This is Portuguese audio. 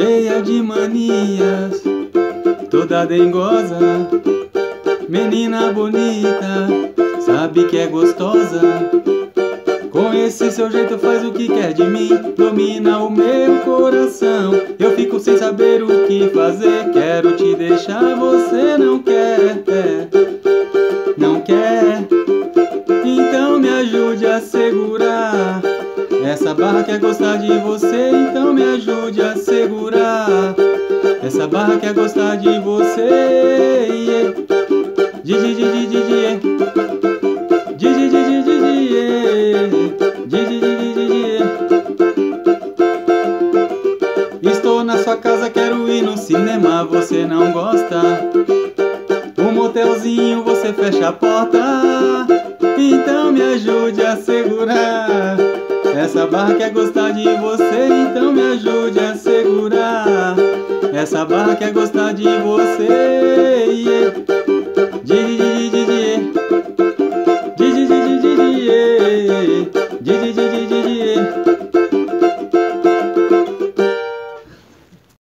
cheia de manias, toda dengosa, menina bonita, sabe que é gostosa. Com esse seu jeito faz o que quer de mim, domina o meu coração. Eu fico sem saber o que fazer, quero te deixar, você não quer, não quer. Então me ajude a segurar. Essa barra quer gostar de você, então me ajude a segurar. Essa barra quer gostar de você. Estou na sua casa, quero ir no cinema, você não gosta. Um motelzinho, você fecha a porta. Então me ajude a segurar barra quer gostar de você, então me ajude a segurar. Essa barra quer gostar de você. Yeah. Di, di, di, di, di, di, di,